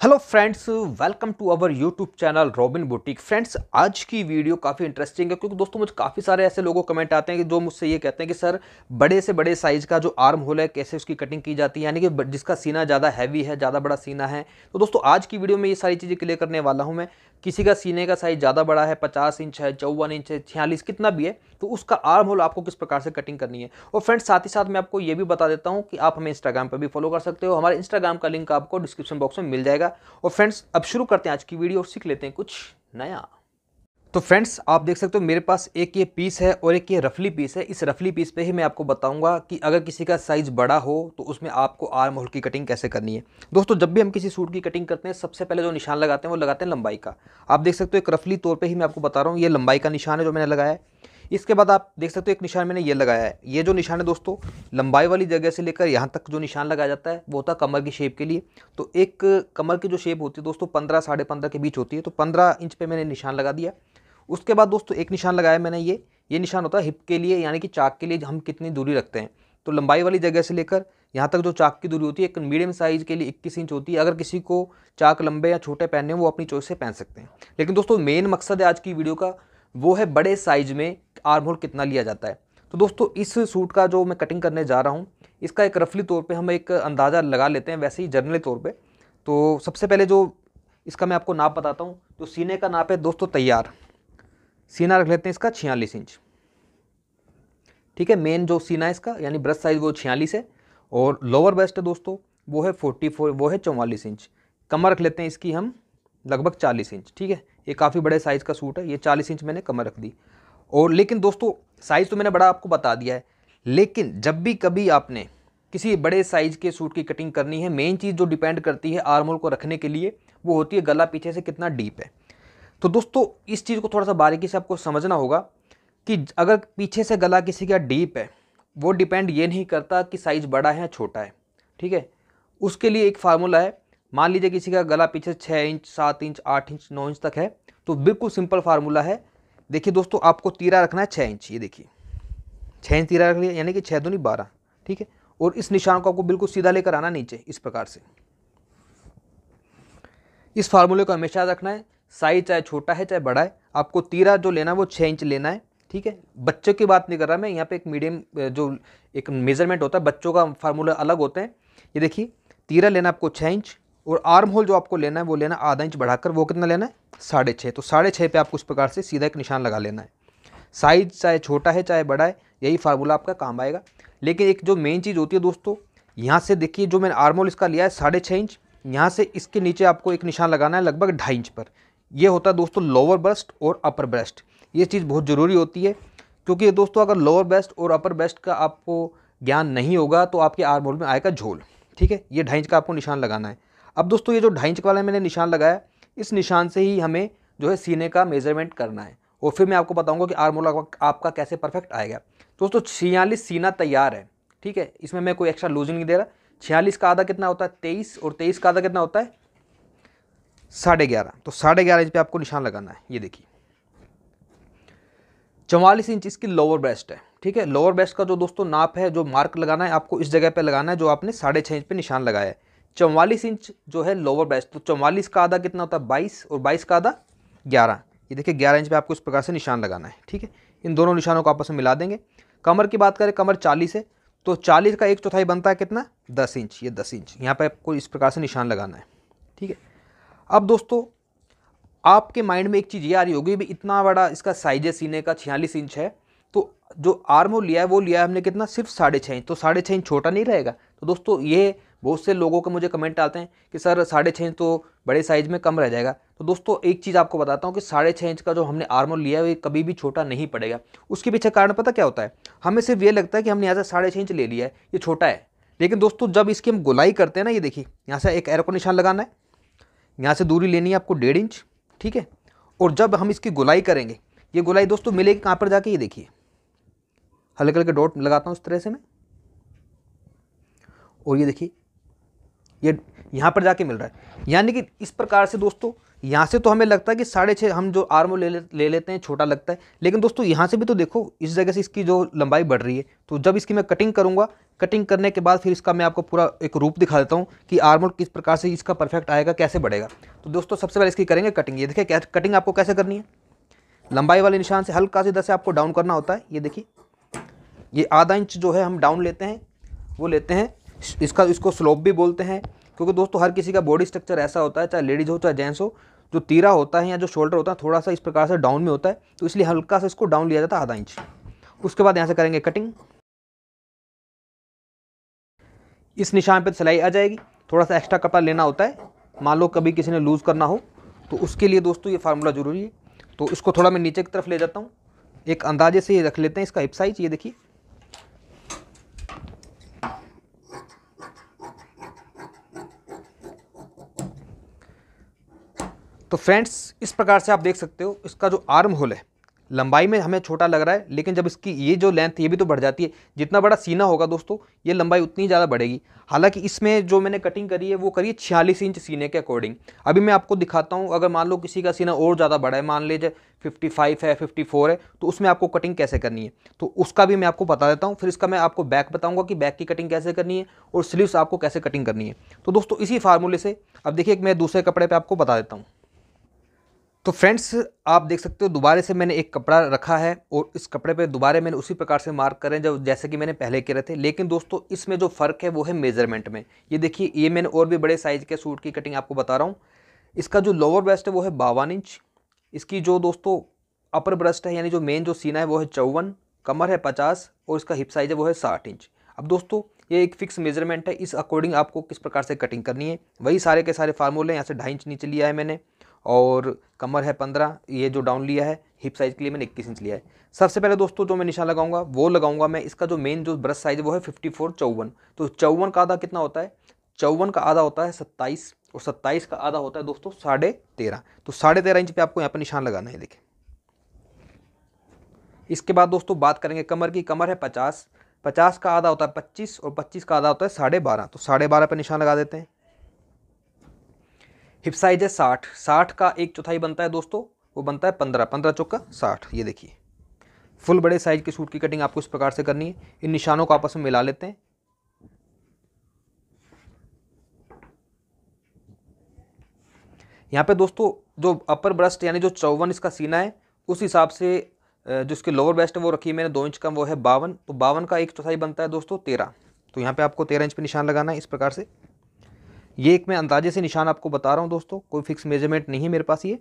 Hello friends welcome to our YouTube channel Robin boutique friends आज की video काफ़ी interesting है, क्योंकि दोस्तों मुझे काफ़ी सारे ऐसे लोगों कमेंट आते हैं कि जो मुझसे ये कहते हैं कि, सर, बड़े से बड़े साइज़ का जो आर्म होल है, कैसे उसकी कटिंग की जाती है? यानी कि जिसका सीना ज़्यादा हैवी है, ज़्यादा बड़ा सीना है। तो दोस्तों, आज की वीडियो में ये सारी चीज़ें क्लियर करने वाला हूँ मैं। किसी का सीने का साइज़ ज़्यादा बड़ा है, पचास इंच है, चौवन इंच है, छियालीस कितना भी है तो उसका आर्म होल आपको किस प्रकार से कटिंग करनी है। और फ्रेंड्स साथ ही साथ मैं आपको ये भी बता देता हूँ कि आप हमें इंस्टाग्राम पर भी फॉलो कर सकते हो। हमारे इंस्टाग्राम का लिंक आपको डिस्क्रिप्शन बॉक्स में मिल जाएगा। और फ्रेंड्स अब शुरू करते हैं आज की वीडियो और सीख लेते हैं कुछ नया। तो फ्रेंड्स, आप देख सकते हो मेरे पास एक ये पीस है और एक ये रफली पीस है। इस रफली पीस पे ही मैं आपको बताऊँगा कि अगर किसी का साइज़ बड़ा हो तो उसमें आपको आर्म होल की कटिंग कैसे करनी है। दोस्तों, जब भी हम किसी सूट की कटिंग करते हैं, सबसे पहले जो निशान लगाते हैं, वो लगाते हैं लंबाई का। आप देख सकते हो एक रफली तौर पर ही मैं आपको बता रहा हूँ, ये लंबाई का निशान है जो मैंने लगाया है। इसके बाद आप देख सकते हो एक निशान मैंने ये लगाया है। ये जो निशान है दोस्तों, लंबाई वाली जगह से लेकर यहाँ तक जो निशान लगाया जाता है, वो होता है कमर की शेप के लिए। तो एक कमर की जो शेप होती है दोस्तों, पंद्रह साढ़े पंद्रह के बीच होती है। तो पंद्रह इंच पे मैंने निशान लगा दिया। उसके बाद दोस्तों एक निशान लगाया मैंने ये ये निशान होता है हिप के लिए, यानी कि चाक के लिए हम कितनी दूरी रखते हैं। तो लंबाई वाली जगह से लेकर यहाँ तक जो चाक की दूरी होती है, एक मीडियम साइज़ के लिए इक्कीस इंच होती है। अगर किसी को चाक लंबे या छोटे पहनने वो अपनी चॉइस से पहन सकते हैं। लेकिन दोस्तों मेन मकसद है आज की वीडियो का, वो है बड़े साइज़ में आर्म होल कितना लिया जाता है। तो दोस्तों इस सूट का जो मैं कटिंग करने जा रहा हूँ, इसका एक रफली तौर पर हम एक अंदाज़ा लगा लेते हैं, वैसे ही जर्नली तौर पर तो सबसे पहले जो इसका मैं आपको नाप बताता हूँ तो सीने का नाप है, दोस्तों तैयार। सीना रख लेते हैं इसका छियालीस इंच। ठीक है मेन जो सीना है इसका, यानी ब्रश साइज़ वो छियालीस है और लोअर बेस्ट है दोस्तों, वो है फोर्टी फोर वो है चौवालीस इंच। कमर रख लेते हैं इसकी हम लगभग चालीस इंच। ठीक है, ये काफ़ी बड़े साइज़ का सूट है, ये चालीस इंच मैंने कमर रख दी। और लेकिन दोस्तों साइज़ तो मैंने बड़ा आपको बता दिया है, लेकिन जब भी कभी आपने किसी बड़े साइज़ के सूट की कटिंग करनी है मेन चीज़ जो डिपेंड करती है आर्मोल को रखने के लिए, वो होती है गला पीछे से कितना डीप है। तो दोस्तों, इस चीज़ को थोड़ा सा बारीकी से आपको समझना होगा कि अगर पीछे से गला किसी का डीप है, वो डिपेंड ये नहीं करता कि साइज़ बड़ा है या छोटा है, ठीक है? उसके लिए एक फार्मूला है, मान लीजिए किसी का गला पीछे छः इंच सात इंच आठ इंच नौ इंच तक है तो बिल्कुल सिंपल फार्मूला है। देखिए दोस्तों, आपको तीरा रखना है छः इंच ये देखिए। छः इंच तीरा रख लिया, यानी कि छः दूनी बारह, ठीक है? और इस निशान को आपको बिल्कुल सीधा लेकर आना नीचे, इस प्रकार से। इस फार्मूले को हमेशा रखना है साइज़ चाहे छोटा है, चाहे बड़ा है, आपको तीरा जो लेना है, वो छः इंच लेना है, ठीक है? बच्चों की बात नहीं कर रहा मैं, यहाँ पे एक मीडियम जो एक मेज़रमेंट होता है, बच्चों का फार्मूला अलग होते हैं। ये देखिए, तीरा लेना आपको छः इंच और आर्म होल जो आपको लेना है, वो लेना आधा इंच बढ़ाकर, वो कितना लेना है? साढ़े छः तो साढ़े छः पे आपको इस प्रकार से सीधा एक निशान लगा लेना है। साइज़ चाहे छोटा है, चाहे बड़ा है, यही फार्मूला आपका काम आएगा। लेकिन एक जो मेन चीज़ होती है दोस्तों, यहाँ से देखिए, जो मैंने आर्म होल इसका लिया है साढ़े छः इंच, यहाँ से इसके नीचे आपको एक निशान लगाना है, लगभग ढाई इंच पर। यह होता है दोस्तों लोअर ब्रेस्ट और अपर ब्रेस्ट ये चीज़ बहुत ज़रूरी होती है, क्योंकि दोस्तों अगर लोअर ब्रेस्ट और अपर ब्रेस्ट का आपको ज्ञान नहीं होगा तो आपके आर्म होल में आएगा झोल, ठीक है? ये ढाई इंच का आपको निशान लगाना है। अब दोस्तों ये जो ढाई इंच वाला मैंने निशान लगाया, इस निशान से ही हमें जो है सीने का मेज़रमेंट करना है। और फिर मैं आपको बताऊँगा कि आर्मोला आपका कैसे परफेक्ट आएगा। दोस्तों छियालीस सीना तैयार है, ठीक है? इसमें मैं कोई एक्स्ट्रा लूजिंग नहीं दे रहा। छियालीस का आधा कितना होता है? तेईस, और तेईस का आधा कितना होता है? साढ़े ग्यारह। तो साढ़े ग्यारह इंच पे आपको निशान लगाना है। ये देखिए। चौवालीस इंच इसकी लोअर ब्रेस्ट है। ठीक है? लोअर ब्रेस्ट का जो दोस्तों नाप है, जो मार्क लगाना है, आपको इस जगह पे लगाना है जो आपने साढ़े छः इंच पे निशान लगाया है। चौवालीस इंच जो है लोअर बेस्ट तो चौवालीस का आधा कितना होता है? बाईस। और बाईस का आधा ग्यारह। ये देखिए, ग्यारह इंच पे आपको इस प्रकार से निशान लगाना है। ठीक है? इन दोनों निशानों को आपस में मिला देंगे। कमर की बात करें, कमर चालीस है। तो चालीस का एक चौथाई बनता है कितना? दस इंच। ये दस इंच। यहाँ पर आपको इस प्रकार से निशान लगाना है। ठीक है? अब दोस्तों, आपके माइंड में एक चीज़ ये आ रही होगी भी, इतना बड़ा इसका साइज़ है, सीने का छियालीस इंच है तो जो आर्म लिया है, वो लिया है हमने कितना? सिर्फ़ साढ़े छः इंच। तो साढ़े छः इंच छोटा नहीं रहेगा? तो दोस्तों, ये बहुत से लोगों के मुझे कमेंट आते हैं कि, सर, साढ़े छः इंच तो बड़े साइज़ में कम रह जाएगा। तो दोस्तों, एक चीज़ आपको बताता हूँ कि साढ़े छः इंच का जो हमने आर्मर लिया है, वो कभी भी छोटा नहीं पड़ेगा। उसके पीछे कारण पता क्या होता है? हमें सिर्फ़ ये लगता है कि हमने यहाँ से साढ़े छः इंच ले लिया है, ये छोटा है। लेकिन दोस्तों, जब इसकी हम गुलाई करते हैं ना, ये देखिए, यहाँ से एक एरो को निशान लगाना है। यहाँ से दूरी लेनी है आपको डेढ़ इंच, ठीक है? और जब हम इसकी गुलाई करेंगे, ये गुलाई दोस्तों मिलेगी कहाँ पर जाके? ये देखिए। हल्के हल्के डॉट लगाता हूँ इस तरह से मैं। और ये देखिए, ये यहाँ पर जाके मिल रहा है। यानी कि इस प्रकार से दोस्तों यहाँ से तो हमें लगता है कि साढ़े छः हम जो आर्म ले ले, ले लेते हैं छोटा लगता है। लेकिन दोस्तों यहाँ से भी तो देखो इस जगह से इसकी जो लंबाई बढ़ रही है। तो जब इसकी मैं कटिंग करूँगा कटिंग करने के बाद फिर इसका मैं आपको पूरा एक रूप दिखा देता हूँ कि आर्मोल किस प्रकार से इसका परफेक्ट आएगा कैसे बढ़ेगा। तो दोस्तों सबसे पहले इसकी करेंगे कटिंग ये देखिए कटिंग आपको कैसे करनी है? लंबाई वाले निशान से हल्का से इधर से आपको डाउन करना होता है। ये देखिए ये आधा इंच जो है हम डाउन लेते हैं वो लेते हैं। इसका इसको स्लोप भी बोलते हैं। क्योंकि दोस्तों, हर किसी का बॉडी स्ट्रक्चर ऐसा होता है, चाहे लेडीज़ हो, चाहे जेंट्स हो, जो तीरा होता है या जो शोल्डर होता है, थोड़ा सा इस प्रकार से डाउन में होता है तो इसलिए हल्का सा इसको डाउन लिया जाता है आधा इंच उसके बाद यहाँ से करेंगे कटिंग इस निशान पर सिलाई आ जाएगी। थोड़ा सा एक्स्ट्रा कपड़ा लेना होता है। मान लो कभी किसी ने लूज़ करना हो तो उसके लिए दोस्तों ये फार्मूला ज़रूरी है। तो इसको थोड़ा मैं नीचे की तरफ़ ले जाता हूँ। एक अंदाजे से ये रख लेते हैं इसका हिप साइज़ ये देखिए। तो फ्रेंड्स, इस प्रकार से आप देख सकते हो, इसका जो आर्म होल है, लंबाई में हमें छोटा लग रहा है, लेकिन जब इसकी ये जो लेंथ ये भी तो बढ़ जाती है। जितना बड़ा सीना होगा दोस्तों, ये लंबाई उतनी ज़्यादा बढ़ेगी। हालाँकि इसमें जो मैंने कटिंग करी है, वो करी है छियालीस इंच सीने के अकॉर्डिंग अभी मैं आपको दिखाता हूँ, अगर मान लो किसी का सीना और ज़्यादा बड़ा है, मान लीजिए फिफ्टी फाइव है फिफ्टी फोर है तो उसमें आपको कटिंग कैसे करनी है? तो उसका भी मैं आपको बता देता हूँ, फिर इसका मैं आपको बैक बताऊँगा कि बैक की कटिंग कैसे करनी है और स्लीव्स आपको कैसे कटिंग करनी है। तो दोस्तों, इसी फार्मूले से, अब देखिए मैं दूसरे कपड़े पर आपको बता देता हूँ। तो फ्रेंड्स, आप देख सकते हो दोबारा से मैंने एक कपड़ा रखा है और इस कपड़े पे दोबारा मैंने उसी प्रकार से मार्क करें जब जैसे कि मैंने पहले करे थे। लेकिन दोस्तों, इसमें जो फ़र्क है वो है मेज़रमेंट में। ये देखिए, ये मैंने और भी बड़े साइज़ के सूट की कटिंग आपको बता रहा हूँ। इसका जो लोअर ब्रेस्ट है वो है बावन इंच। इसकी जो दोस्तों अपर ब्रेस्ट है, यानी जो मेन जो सीना है वो है चौवन, कमर है पचास और इसका हिप साइज़ है वो है साठ इंच। अब दोस्तों, ये एक फिक्स मेज़रमेंट है। इस अकॉर्डिंग आपको किस प्रकार से कटिंग करनी है? वही सारे के सारे फार्मूले यहाँ से ढाई इंच नीचे लिया है मैंने। और कमर है पंद्रह, ये जो डाउन लिया है हिप साइज़ के लिए मैंने इक्कीस इंच लिया है। सबसे पहले दोस्तों जो मैं निशान लगाऊँगा, वो लगाऊँगा मैं इसका जो मेन जो ब्रश साइज़ वो है फिफ्टी फोर चौवन। तो चौवन का आधा कितना होता है? चौवन का आधा होता है सत्ताईस, और सत्ताईस का आधा होता है दोस्तों साढ़े तेरह। तो साढ़े तेरह इंच पे आपको यहाँ पर निशान लगाना है, देखिए। इसके बाद दोस्तों बात करेंगे कमर की, कमर है पचास। पचास का आधा होता है पच्चीस, और पच्चीस का आधा होता है साढ़े बारह। तो साढ़े बारह पर निशान लगा देते हैं। हिप साइज़ है साठ। साठ का एक चौथाई बनता है दोस्तों, वो बनता है पंद्रह। पंद्रह चौका साठ, ये देखिए। फुल बड़े साइज़ के सूट की कटिंग आपको इस प्रकार से करनी है। इन निशानों को आपस में मिला लेते हैं। यहाँ पे दोस्तों, जो अपर ब्रस्ट यानी जो चौवन इसका सीना है, उस हिसाब से जो इसके लोअर बेस्ट है, वो रखी है मैंने, दो इंच का, वो है बावन। तो बावन का एक चौथाई बनता है दोस्तों, तेरह। तो यहाँ पे आपको तेरह इंच पे निशान लगाना है इस प्रकार से। ये एक मैं अंदाजे से निशान आपको बता रहा हूँ दोस्तों, कोई फिक्स मेज़रमेंट नहीं है मेरे पास ये।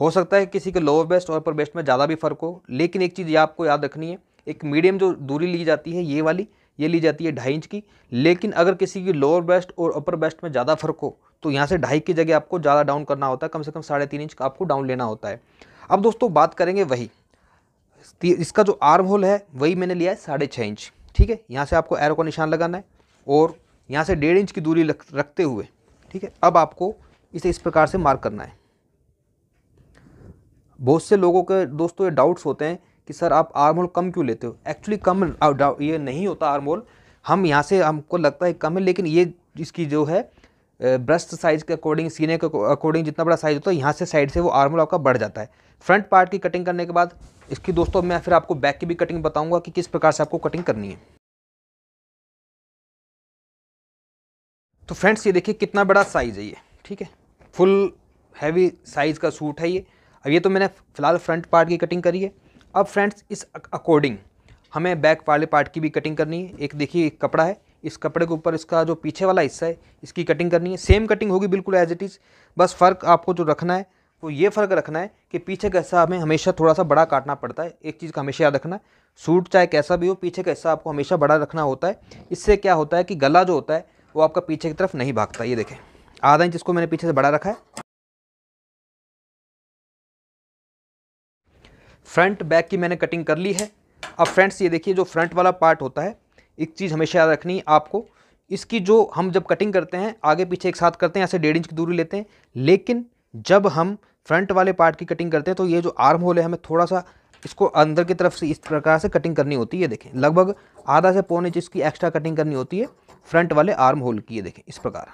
हो सकता है किसी के लोअर बेस्ट और अपर बेस्ट में ज़्यादा भी फ़र्क हो, लेकिन एक चीज़ ये आपको याद रखनी है, एक मीडियम जो दूरी ली जाती है, ये वाली, ये ली जाती है ढाई इंच की, लेकिन अगर किसी की लोअर बेस्ट और अपर बेस्ट में ज़्यादा फ़र्क हो तो यहाँ से ढाई की जगह आपको ज़्यादा डाउन करना होता है, कम से कम साढ़े तीन इंच का आपको डाउन लेना होता है। अब दोस्तों बात करेंगे वही इसका जो आर्म होल है, वही मैंने लिया है साढ़े छः इंच, ठीक है? यहाँ से आपको एरो का निशान लगाना है और यहाँ से डेढ़ इंच की दूरी रखते हुए ठीक है? अब आपको इसे इस प्रकार से मार्क करना है। बहुत से लोगों के दोस्तों, ये डाउट्स होते हैं कि सर आप आर्म कम क्यों लेते हो? एक्चुअली कम ये नहीं होता आर्म हम यहाँ से, हमको लगता है कम है, लेकिन ये इसकी जो है ब्रस्ट साइज़ के अकॉर्डिंग सीने के अकॉर्डिंग जितना बड़ा साइज़ होता है, यहाँ से साइड से वो आर्म आपका बढ़ जाता है। फ्रंट पार्ट की कटिंग करने के बाद, इसकी दोस्तों, मैं फिर आपको बैक की भी कटिंग बताऊँगा कि किस प्रकार से आपको कटिंग करनी है। तो फ्रेंड्स, ये देखिए कितना बड़ा साइज़ है ये, ठीक है? फुल हैवी साइज़ का सूट है ये। अब ये तो मैंने फ़िलहाल फ्रंट पार्ट की कटिंग करी है। अब फ्रेंड्स, इस अकॉर्डिंग हमें बैक वाले पार्ट की भी कटिंग करनी है। एक देखिए, एक कपड़ा है। इस कपड़े के ऊपर इसका जो पीछे वाला हिस्सा है, इसकी कटिंग करनी है। सेम कटिंग होगी बिल्कुल एज इट इज़ बस फ़र्क आपको जो रखना है, वो ये फ़र्क रखना है कि पीछे का हिस्सा हमें हमेशा थोड़ा सा बड़ा काटना पड़ता है। एक चीज़ का हमेशा याद रखना सूट चाहे कैसा भी हो, पीछे का हिस्सा आपको हमेशा बड़ा रखना होता है। इससे क्या होता है कि गला जो होता है वो आपका पीछे की तरफ़ नहीं भागता, ये देखें। आधा इंच इसको मैंने पीछे से बड़ा रखा है। फ्रंट बैक की मैंने कटिंग कर ली है। अब फ्रेंड्स ये देखिए, जो फ्रंट वाला पार्ट होता है, एक चीज़ हमेशा याद रखनी आपको। इसकी जो हम जब कटिंग करते हैं, आगे पीछे एक साथ करते हैं, ऐसे डेढ़ इंच की दूरी लेते हैं। लेकिन जब हम फ्रंट वाले पार्ट की कटिंग करते हैं तो ये जो आर्म होल है, हमें थोड़ा सा इसको अंदर की तरफ़ से इस प्रकार से कटिंग करनी होती है देखें। लगभग आधा से पौन इंच इसकी एक्स्ट्रा कटिंग करनी होती है। फ्रंट वाले आर्म होल की, ये देखें, इस प्रकार।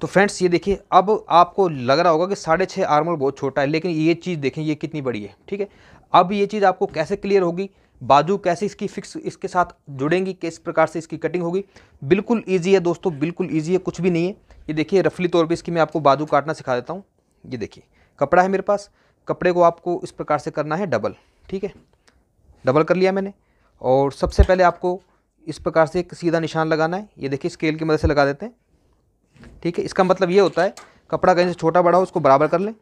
तो फ्रेंड्स, ये देखिए, अब आपको लग रहा होगा कि साढ़े छः आर्म होल बहुत छोटा है, लेकिन ये चीज़ देखें, ये कितनी बड़ी है, ठीक है? अब ये चीज़ आपको कैसे क्लियर होगी? बाजू कैसे इसकी फिक्स, इसके साथ जुड़ेंगी, किस प्रकार से इसकी कटिंग होगी? बिल्कुल ईजी है दोस्तों, बिल्कुल ईजी है, कुछ भी नहीं है। ये देखिए रफली तौर पर इसकी मैं आपको बाजू काटना सिखा देता हूँ। ये देखिए, कपड़ा है मेरे पास, कपड़े को आपको इस प्रकार से करना है डबल, ठीक है? डबल कर लिया मैंने, और सबसे पहले आपको इस प्रकार से एक सीधा निशान लगाना है। ये देखिए स्केल की मदद से लगा देते हैं। ठीक है, इसका मतलब ये होता है, कपड़ा कहीं से छोटा बड़ा हो, उसको बराबर कर लें।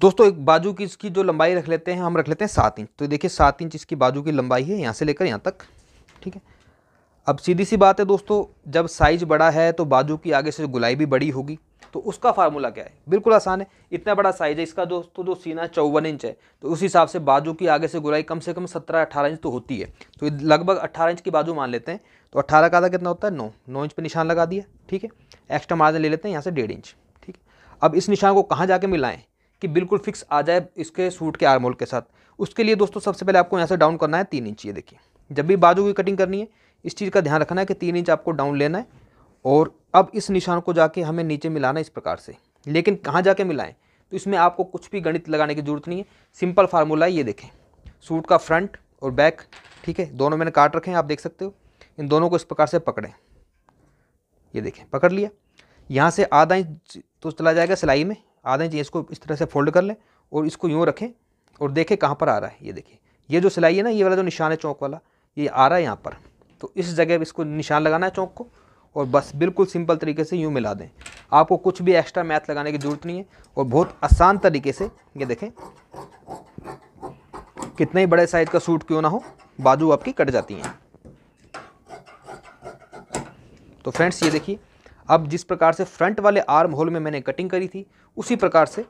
दोस्तों, एक बाजू की इसकी जो लंबाई रख लेते हैं, हम रख लेते हैं सात इंच। तो देखिए, सात इंच इसकी बाजू की लंबाई है, यहाँ से लेकर यहाँ तक। ठीक है अब सीधी सी बात है दोस्तों, जब साइज़ बड़ा है तो बाजू की आगे से गुलाई भी बड़ी होगी तो उसका फार्मूला क्या है? बिल्कुल आसान है, इतना बड़ा साइज़ है इसका दोस्तों, जो सीना है चौवन इंच है तो उस हिसाब से बाजू की आगे से गुलाई कम से कम सत्रह अठारह इंच तो होती है। तो लगभग अट्ठारह इंच की बाजू मान लेते हैं तो अट्ठारह का आधा कितना होता है? नौ। नौ इंच पर निशान लगा दिया, ठीक है? एक्स्ट्रा मार्जिन ले लेते हैं, यहाँ से डेढ़ इंच ठीक है? अब इस निशान को कहाँ जाके मिलाएँ कि बिल्कुल फिक्स आ जाए इसके सूट के आरमोल के साथ? उसके लिए दोस्तों, सबसे पहले आपको यहाँ से डाउन करना है तीन इंच ये देखिए। जब भी बाजू की कटिंग करनी है इस चीज़ का ध्यान रखना है कि तीन इंच आपको डाउन लेना है और अब इस निशान को जाके हमें नीचे मिलाना इस प्रकार से। लेकिन कहाँ जाके मिलाएँ? तो इसमें आपको कुछ भी गणित लगाने की ज़रूरत नहीं है। सिंपल फार्मूला है ये देखें। सूट का फ्रंट और बैक ठीक है? दोनों मैंने काट रखे हैं, आप देख सकते हो। इन दोनों को इस प्रकार से पकड़ें। ये देखें, पकड़ लिया। यहाँ से आधा इंच तो चला जाएगा सिलाई में। आधा इंच इसको इस तरह से फोल्ड कर लें और इसको यूँ रखें और देखें कहाँ पर आ रहा है। ये देखिए ये जो सिलाई है ना, ये वाला जो निशान है, चौक वाला, ये आ रहा है यहाँ पर। तो इस जगह पर इसको निशान लगाना है चौक को और बस बिल्कुल सिंपल तरीके से यूँ मिला दें। आपको कुछ भी एक्स्ट्रा मैथ लगाने की ज़रूरत नहीं है और बहुत आसान तरीके से, ये देखें, कितने ही बड़े साइज़ का सूट क्यों ना हो, बाजू आपकी कट जाती हैं। तो फ्रेंड्स, ये देखिए, अब जिस प्रकार से फ्रंट वाले आर्म होल में मैंने कटिंग करी थी, उसी प्रकार से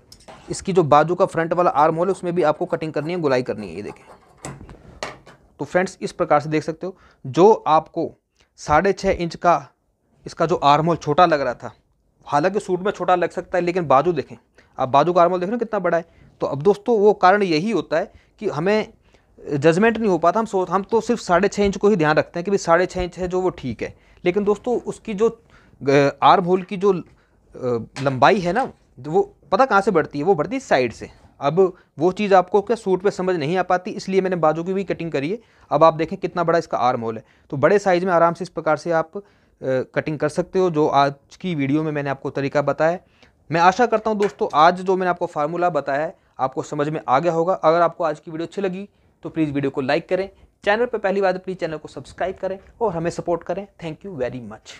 इसकी जो बाजू का फ्रंट वाला आर्म होल है, उसमें भी आपको कटिंग करनी है, गुलाई करनी है, ये देखें। तो फ्रेंड्स इस प्रकार से देख सकते हो, जो आपको साढ़े छः इंच का इसका जो आर्म होल छोटा लग रहा था, हालाँकि सूट में छोटा लग सकता है, लेकिन बाजू देखें, आप बाजू का आर्म होल देख रहे हो कितना बड़ा है? तो अब दोस्तों, वो कारण यही होता है कि हमें जजमेंट नहीं हो पाता, हम सोच हम तो सिर्फ़ साढ़े छः इंच को ही ध्यान रखते हैं कि भाई साढ़े छः इंच है जो वो ठीक है। लेकिन दोस्तों, उसकी जो आर्म होल की जो लंबाई है ना, वो पता कहाँ से बढ़ती है? वो बढ़ती है साइड से। अब वो चीज़ आपको क्या सूट पे समझ नहीं आ पाती, इसलिए मैंने बाजू की भी कटिंग करी है। अब आप देखें कितना बड़ा इसका आर्म होल है। तो बड़े साइज़ में आराम से इस प्रकार से आप कटिंग कर सकते हो, जो आज की वीडियो में मैंने आपको तरीका बताया मैं आशा करता हूँ दोस्तों, आज जो मैंने आपको फार्मूला बताया है, आपको समझ में आ गया होगा। अगर आपको आज की वीडियो अच्छी लगी तो प्लीज़ वीडियो को लाइक करें। चैनल पर पहली बार प्लीज़ चैनल को सब्सक्राइब करें और हमें सपोर्ट करें। Thank you very much